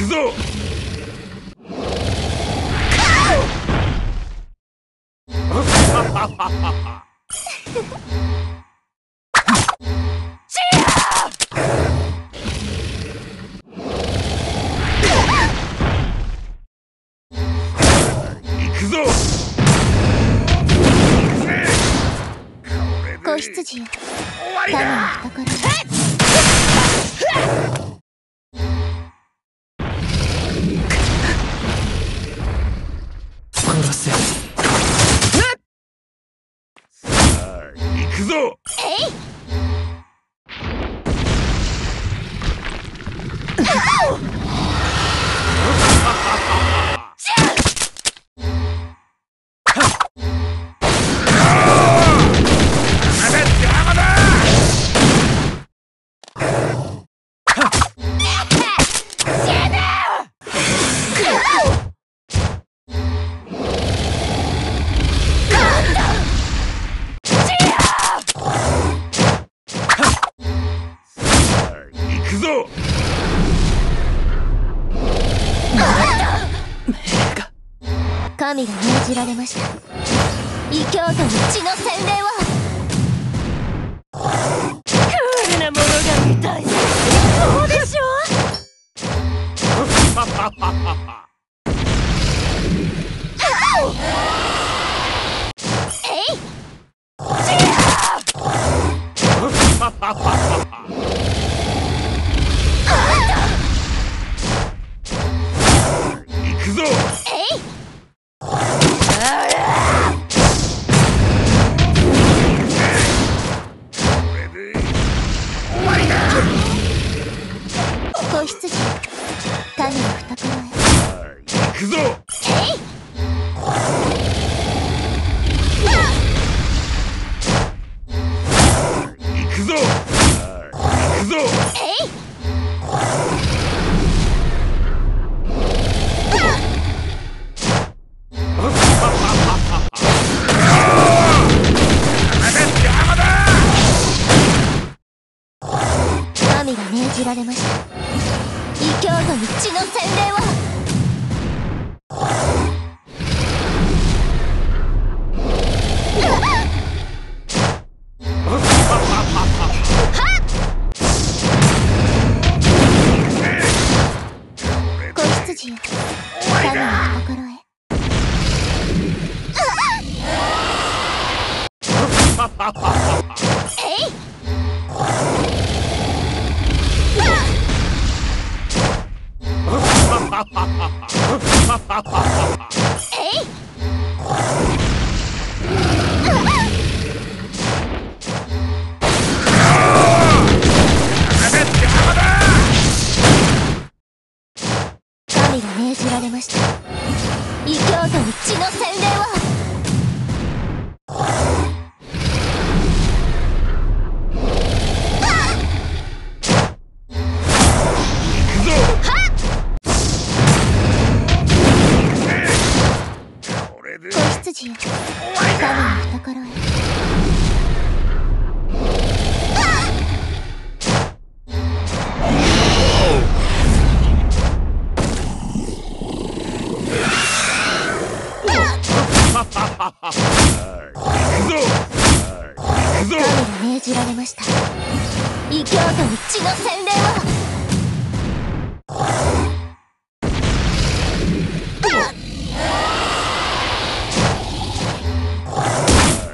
くぞ。行くぞ。子羊よ終わり行くぞ。神が命じられました。異教徒に血の洗礼をクールなものが見たい。そうでしょ くぞ。えい。子羊神の懐へ行くぞ神が命じられました。異教徒に血の洗礼を子羊よ。神神が命じられました。異教徒に血の洗礼を子羊よ。神の懐へ命じられました。異教徒に血の洗礼を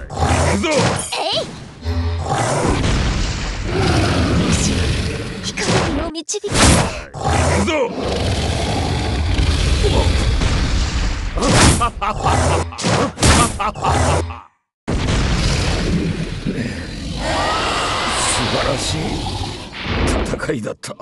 行くぞ。えい。光を導き。行くぞ。素 晴らしい戦いだった。